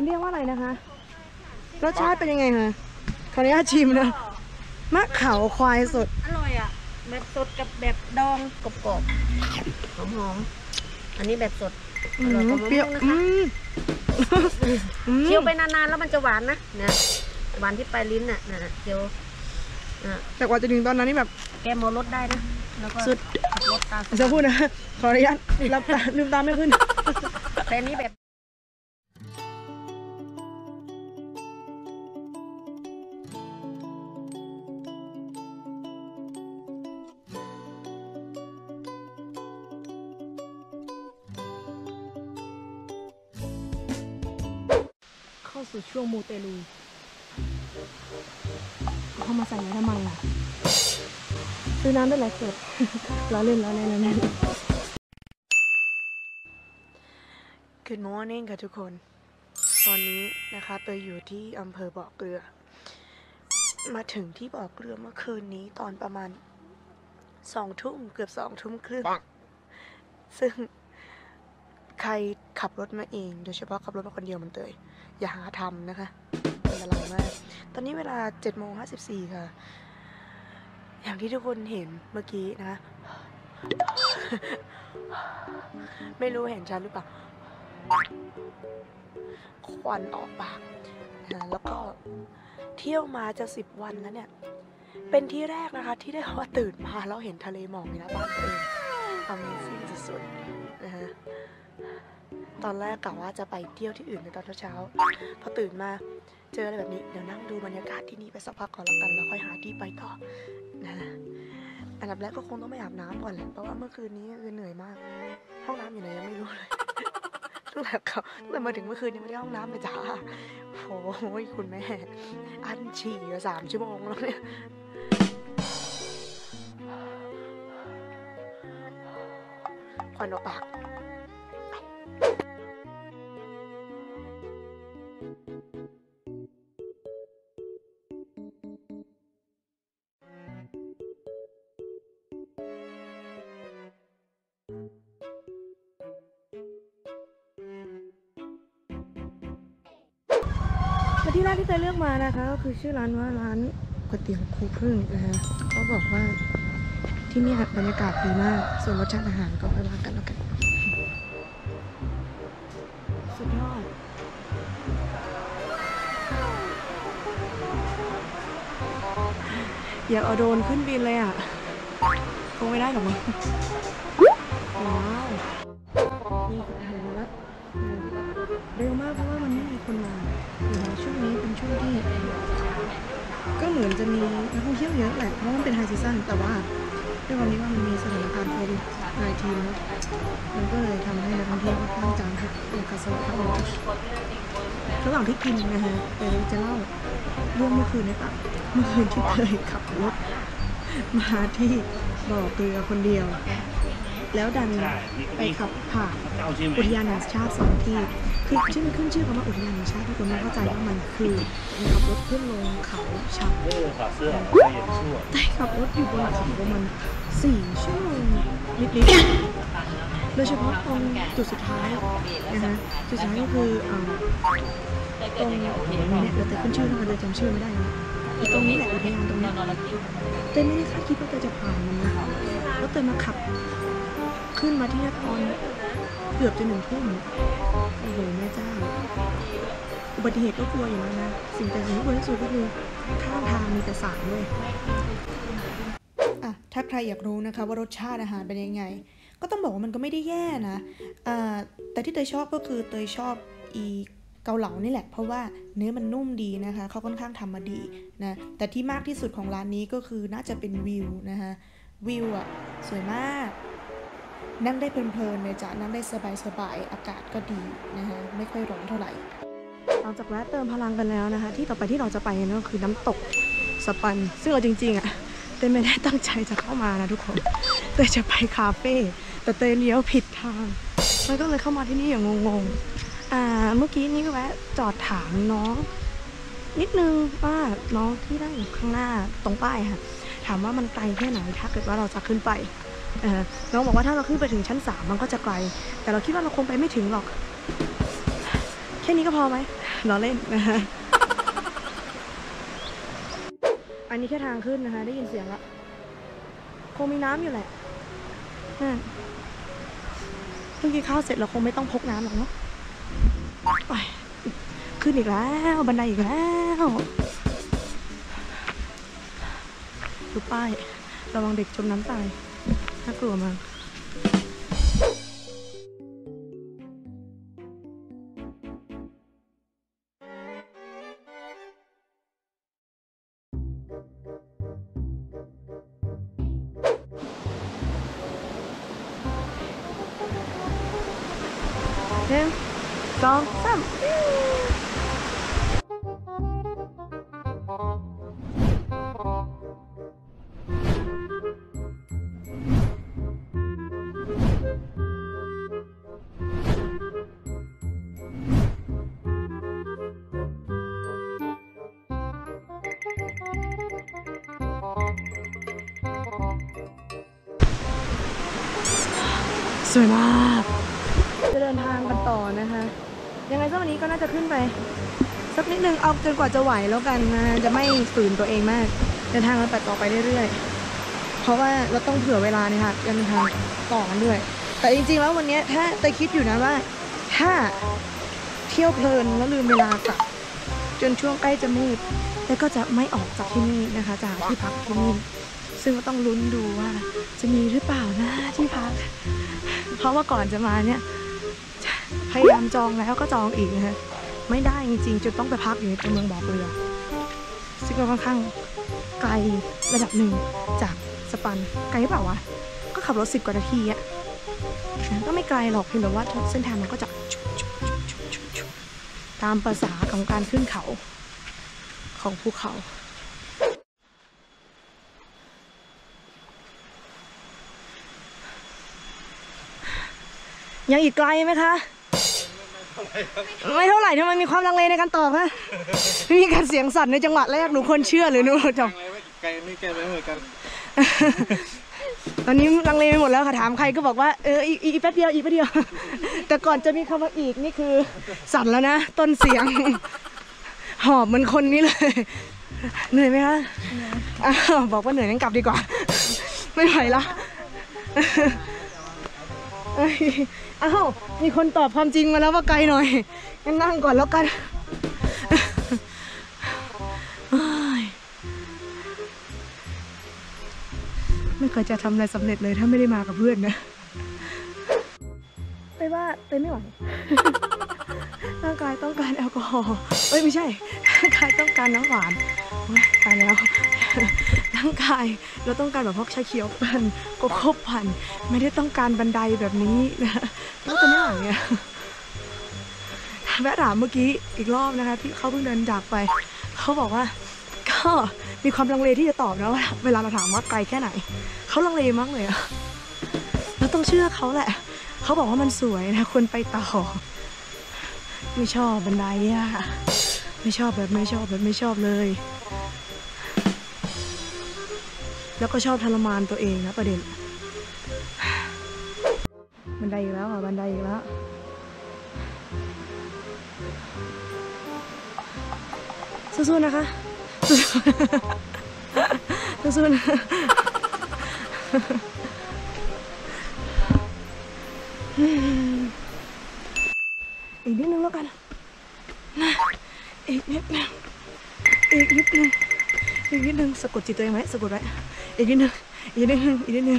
มันเรียกว่าอะไรนะคะ รสชาติเป็นยังไงคะขออนุญาตชิมนะมะเขาควายสด อร่อยอะ แบบสดกับแบบดองกรอบๆหอมๆ อันนี้แบบสดอือร่อยมกว่าเปรี้ยวมะม่วงนะคะอืมอืมเคี้ยวไปนานๆ แล้วมันจะหวานนะนะหวานที่ปลายลิ้นน่ะนะเคี้ยวนะแต่กว่าจะถึงตอนนั้นนี่แบบแก้มอรสได้นะ แล้วก็สุดขับรถตามจะพูดนะ ขออนุญาตรับตาลืมตาไม่ขึ้น แต่อันนี้แบบ ช่วงมูเตลูเข้ามาใส่ไว้ทำไมอะ ซื้อน้ำได้หลายขวดล้อเล่นล้อเล่นล้อเล่น Good morning ค่ะทุกคน ตอนนี้นะคะเตยอยู่ที่อำเภอบ่อเกลือ มาถึงที่บ่อเกลือเมื่อคืนนี้ตอนประมาณสองทุ่มเกือบสองทุ่มครึ่งซึ่ง ใครขับรถมาเอง โดยเฉพาะขับรถมาคนเดียวมันเตย อย่าหาทำนะคะอันตรายมาก ตอนนี้เวลา7โมง54ค่ะ อย่างที่ทุกคนเห็นเมื่อกี้นะไม่รู้เห็นชัดหรือเปล่า ควันออกปากนะแล้วก็เที่ยวมาจะสิบวันแล้วเนี่ย เป็นที่แรกนะคะที่ได้ว่าตื่นมาแล้วเห็นทะเลหมอกในหน้าบ้านตัวเอง Amazing สุดๆนะฮะ ตอนแรกกะว่าจะไปเที่ยวที่อื่นในตอนเช้าๆพอตื่นมาเจออะไรแบบนี้เดี๋ยวนั่งดูบรรยากาศที่นี่ไปสักพักก่อนแล้วกันแล้วค่อยหาที่ไปต่อนะอันดับแรกก็คงต้องไปอาบน้ำก่อนแหละเพราะว่าเมื่อคืนนี้คือเหนื่อยมาก ห้องน้ำอยู่ไหนยังไม่รู้เลยตั้งแต่เขาตั้งแต่มาถึงเมื่อคืนยังไม่ได้ห้องน้ำเลยจ้าโอ้ยคุณแม่ อันฉี่สามชั่วโมงแล้วเนี่ยควันออกปาก ที่แรกที่เตยเลือกมานะคะ ก็คือชื่อร้านว่าร้านก๋วยเตี๋ยวครูพึ่งนะคะเขาบอกว่าที่นี่บรรยากาศดีมาก ส่วนรสชาติอาหารก็ไปว่ากันแล้วกัน สุดยอดอยากเอาโดนขึ้นบินเลยอะ คงไม่ได้หรอกมั้งว้าว นี่คืออาหารแล้ว เร็วมากเพราะว่ามันไม่มีคนมาอยู่ในช่วงนี้เป็นช่วงที่ ก็เหมือนจะมีนักท่องเที่ยวเยอะแหละเพราะว่ามันเป็นไฮซีซั่นแต่ว่าด้วยความที่ว่ามันมีสถานการณ์โควิด19เนอะมันก็เลยทำให้นักท่องเที่ยวค่อนข้างจางค่ะเป็นกระสอบทั้งหมดระหว่างที่กินนะฮะเออจะเล่าเรื่องเมื่อคืนให้ฟังเมื่อคืนที่เคยขับรถมาที่บ่อเกลือคนเดียว แล้วดันไปขับผ่านเจ้าใช่ไหมอุทยานแห่งชาติสองที่คือชื่อขึ้นชื่อคำว่าอุทยานแห่งชาติทุกคนไม่เข้าใจว่ามันคือขับรถขึ้นลงเขาชันเออถอดเสื้อไม่เห็นชั่วแต่ขับรถอยู่บนเขาประมาณสี่ชั่วโมงนิดๆโดยเฉพาะตรงจุดสุดท้ายนะคะจุดสุดท้ายก็คือเอ่อตรงเนี่ยเดี๋ยวแต่ขึ้นชื่อนะคะเดี๋ยวจำชื่อไม่ได้นะอีตรงนี้แหละอุทยานตรงนี้เต้ไม่ได้คาดคิดว่าเต้จะผ่านมันนะแล้วเต้มาขับ ขึ้นมาที่นครเกือบจะหนึ่งทุ่มโอ้โหแม่เจ้า อุบัติเหตุก็กลัวอยู่แล้วนะ สิ่งแต่สิ่งที่กลัวที่สุดก็คือข้างทางมีแต่สารเลยอะถ้าใครอยากรู้นะคะว่ารสชาติอาหารเป็นยังไง ก็ต้องบอกว่ามันก็ไม่ได้แย่นะอ่าแต่ที่เตยชอบก็คือเตยชอบอีเกาเหลานี่แหละ เพราะว่าเนื้อมันนุ่มดีนะคะเขาค่อนข้างทำมาดีนะแต่ที่มากที่สุดของร้านนี้ก็คือน่าจะเป็นวิวนะคะวิวอะสวยมาก นั่งได้เพลินๆเลยจ้ะนั่งได้สบายๆอากาศก็ดีนะคะไม่ค่อยร้อนเท่าไหร่หลังจากแวะเติมพลังกันแล้วนะคะ ที่ต่อไปที่เราจะไปเนี่ยก็คือน้ำตกสปัน ซึ่งเราจริงๆอะ่ะเต้ยไม่ได้ตั้งใจจะเข้ามานะทุกคนเต้ยจะไปคาเฟ่แต่เต้ยเลี้ยวผิดทางมันก็เลยเข้ามาที่นี่อย่างงงๆอ่าเมื่อกี้นี้ก็แวะจอดถามน้อง นิดนึงว่าน้องที่นั่งอยู่ข้างหน้าตรงป้ายค่ะ ถามว่ามันไกลแค่ไหนถ้าเกิดว่าเราจะขึ้นไป น้องบอกว่าถ้าเราขึ้นไปถึงชั้นสามมันก็จะไกล แต่เราคิดว่าเราคงไปไม่ถึงหรอก แค่นี้ก็พอไหมล้อเล่นนะฮะอันนี้แค่ทางขึ้นนะคะ ได้ยินเสียงละคงมีน้ำอยู่แหละเพิ่งกินข้าวเสร็จเราคงไม่ต้องพกน้ำหรอกเนาะขึ้นอีกแล้ว บันไดอีกแล้วดูป้ายระวังเด็กจมน้ำตาย น่ากลัวม สวยมาก จะเดินทางกันต่อนะคะ ยังไงสักวันนี้ก็น่าจะขึ้นไป สักนิดนึงเอาจนกว่าจะไหวแล้วกันนะจะไม่ฝืนตัวเองมาก เดินทางกันไปต่อไปเรื่อยๆ เพราะว่าเราต้องเผื่อเวลาเนี่ยค่ะเดินทางต่อกันด้วย แต่จริงๆแล้ววันนี้ถ้าแต่คิดอยู่นะว่า ถ้าเที่ยวเพลินแล้วลืมเวลากลับจนช่วงใกล้จะมืดแล้วก็จะไม่ออกจากที่นี่นะคะจากที่พักที่นี่ซึ่งก็ต้องลุ้นดูว่าจะมีหรือเปล่านะที่พัก เพราะว่าก่อนจะมาเนี่ย พยายามจองแล้วก็จองอีกนะฮะไม่ได้จริงๆจนต้องไปพักอยู่ในตัวเมืองบอกเรือซึ่งก็ค่อนข้างไกลระดับหนึ่งจากสปันไกลเปล่าวะก็ขับรถสิบกว่านาทีอะนะก็ไม่ไกลหรอกเพียงแต่ว่าเส้นทางมันก็จะตามภาษาของการขึ้นเขาของภูเขา ยังอีกไกลไหมคะ ไม่เท่าไหร่ทำไมมีความลังเลในการตอบคะมีการเสียงสั่นในจังหวะแรกหนูคนเชื่อหรือหนูจบไกลไม่ไกลไม่เหมือนกัน ตอนนี้ลังเลไปหมดแล้วค่ะถามใครก็บอกว่าเอออีกอีกแป๊บเดียวอีกแป๊บเดียว แต่ก่อนจะมีคำว่าอีกนี่คือสั่นแล้วนะต้นเสียง หอบเหมือนคนนี้เลยเหนื่อยไหมคะอ้าวบอกว่าเหนื่อยงั้นกลับดีกว่า ไม่ไหวละเอ้ยอ้าวมีคนตอบความจริงมาแล้วว่าไกลหน่อยงั้นนั่งก่อนแล้วกันเอ้ยไม่เคยจะทำอะไรสำเร็จเลยถ้าไม่ได้มากับเพื่อนนะไปว่าไปไม่ไหวร่างกายต้องการแอลกอฮอล์เอ้ยไม่ใช่ร่างกายต้องการน้ำหวานโอ๊ยตายแล้วร่างกายเราต้องการแบบพวกชาเขียวปั่นโกโก้ปั่นไม่ได้ต้องการบันไดแบบนี้นะ แวะถามเมื่อกี้อีกรอบนะคะ ที่เขาเพิ่งเดินจากไป เขาบอกว่า ก็มีความลังเลที่จะตอบนะว่าเวลาเราถามว่าไกลแค่ไหน เขาลังเลมากเลยอะเราต้องเชื่อเขาแหละ เขาบอกว่ามันสวยนะควรไปต่อ ไม่ชอบบันไดอะไม่ชอบแบบไม่ชอบแบบไม่ชอบเลย แล้วก็ชอบทรมานตัวเองนะประเด็น ไดอีกแล้วอะบันไดอีกแล้วสู้ๆนะคะสู้ๆสู้ๆนะอีกนิดนึงแล้วกันนะอีกนิดนึงอีกนิดนึงอีกนิดนึงสะกดจิตตัวเองไหมสะกดไว้อีกนิดนึงอีกนิดนึงอีกนิดนึง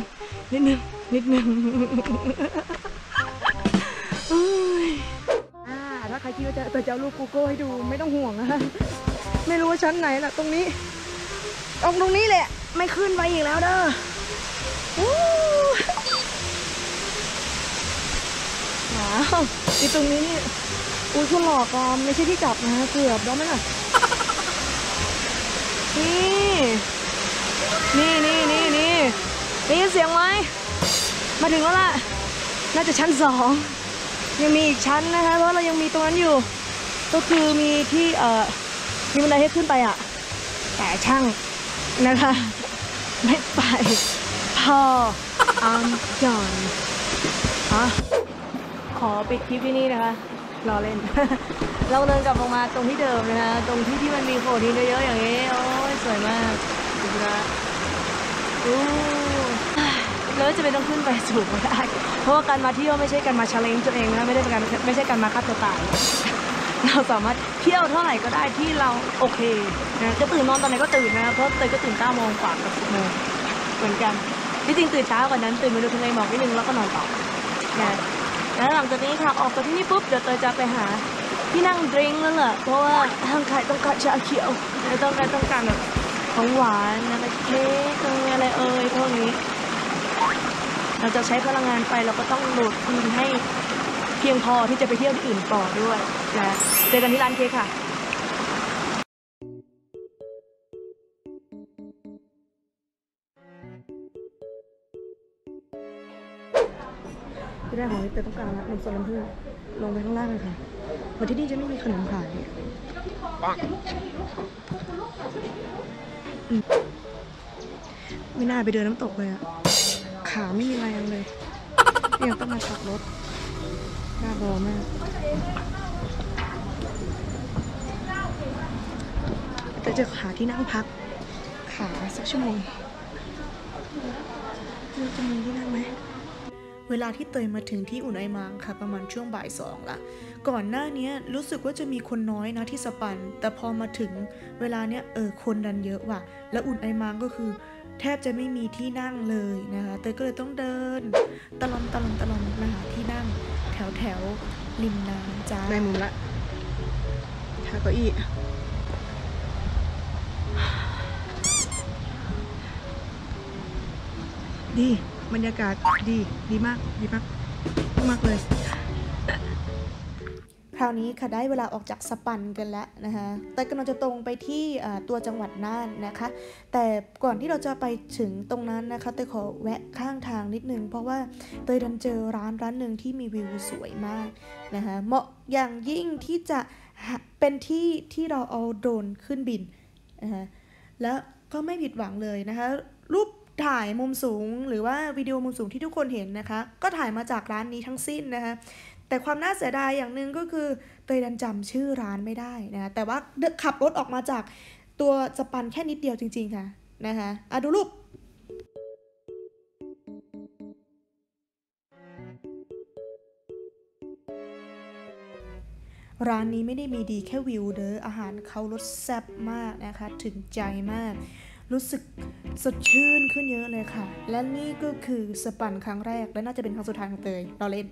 นิดนึง นิดนึงเอ้ยอ่าถ้าใครคิดว่าจะจะเอารูปกูโก้ให้ดูไม่ต้องห่วงนะไม่รู้ว่าชั้นไหนล่ะตรงนี้ ตรงตรงนี้แหละ ไม่ขึ้นไปอีกแล้วเด้อว้าวอีตรงนี้นี่อุ้ยคุณหลอกอะไม่ใช่ที่จับนะเกือบแล้วมั้ยน่ะนี่ นี่นี่นี่นี่ได้ยินเสียงไหม มาถึงแล้วล่ะ น่าจะชั้นสองยังมีอีกชั้นนะคะ เพราะเรายังมีตรงนั้นอยู่ ก็คือมีที่เอ่อมีบันไดให้ขึ้นไปอะ แต่ช่างนะคะ ไม่ไป พอ I'm done ฮะขอปิดคลิปที่นี่นะคะรอเล่น เราเดินกลับลงมาตรงที่เดิมนะคะ ตรงที่ที่มันมีโขดหินเยอะๆอย่างนี้ โอ้ยสวยมากดูนะอู้ แล้วจะไม่ต้องขึ้นไปสูงไม่ได้ เพราะว่าการมาเที่ยวไม่ใช่การมาชาเลนจ์ตัวเองนะไม่ได้เป็นการไม่ใช่การมาฆ่าตัวตาย เราสามารถเที่ยวเท่าไหร่ก็ได้ที่เราโอเคนะจะตื่นนอนตอนไหนก็ตื่นนะเพราะเตยก็ตื่น9โมงกว่ากับ10โมงเหมือนกันที่จริงตื่นเช้ากว่านั้นตื่นมาดูทะเลหมอกนิดนึงแล้วก็นอนต่อนะแล้วหลังจากนี้ค่ะออกจากที่นี่ปุ๊บเดี๋ยวเตยจะไปหาที่นั่งดริงก์แล้วแหละเพราะว่าทางใครต้องการชาเขียวต้องการต้องการแบบของหวานอะไรเค้กอะไรเอ่ยพวกนี้ เราจะใช้พลังงานไปเราก็ต้องโหลดคืนให้เพียงพอที่จะไปเที่ยวที่อื่นต่อด้วยนะเจอกันที่ร้านเค้กค่ะที่แรกของนิดเตยต้องการรับนมสดน้ำผึ้งลงไปข้างล่างเลยค่ะวันที่นี่จะไม่มีขนมขายอืมไม่น่าไปเดินน้ำตกเลยอะ ขาไม่มีแรงเลยยังต้องมาขับรถน่าบอมากแต่จะหาที่นั่งพัก ขาสักชั่วโมงเราจะมีที่นั่งไหมเวลาที่เตยมาถึงที่อุ่นไอมังค่ะประมาณช่วงบ่ายสองละก่อนหน้านี้รู้สึกว่าจะมีคนน้อยนะที่สปัน แต่พอมาถึงเวลาเนี้ยเออคนดันเยอะว่ะ แล้วอุ่นไอมังก็คือ แทบจะไม่มีที่นั่งเลยนะคะเตยก็เลยต้องเดิน ตะลอนตะลอนตะลอนมาหาที่นั่ง แถวแถวริมน้ำจ้าได้มุมละหาเก้าอี้ดีบรรยากาศดีดีมากดีมากมากเลย ราวนี้ค่ะได้เวลาออกจากสปันกันแล้วนะคะแต่กำลังจะตรงไปที่ตัวจังหวัดน่านนะคะ แต่ก่อนที่เราจะไปถึงตรงนั้นนะคะเตยขอแวะข้างทางนิดนึง เพราะว่าเตยดันเจอร้านร้านหนึ่งที่มีวิวสวยมากนะคะเหมาะอย่างยิ่งที่จะเป็นที่ที่เราเอาโดรนขึ้นบินนะคะแล้วก็ไม่ผิดหวังเลยนะคะรูปถ่ายมุมสูงหรือว่าวิดีโอมุมสูงที่ทุกคนเห็นนะคะ ก็ถ่ายมาจากร้านนี้ทั้งสิ้นนะคะ แต่ความน่าเสียดายอย่างหนึ่งก็คือเตยดันจำชื่อร้านไม่ได้นะแต่ว่าขับรถออกมาจากตัวสปันแค่นิดเดียวจริง ๆ ค่ะนะคะอะดูรูปร้านนี้ไม่ได้มีดีแค่วิวเด้ออาหารเขารสแซ่บมากนะคะถึงใจมาก รู้สึกสดชื่นขึ้นเยอะเลยค่ะ และนี่ก็คือสปันครั้งแรกและน่าจะเป็นครั้งสุดท้ายของเตยเราเล่น